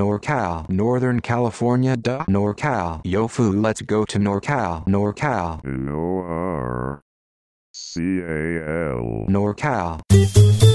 NorCal, Northern California, duh, NorCal. Yo foo, let's go to NorCal, NorCal, N O R C A L. NorCal.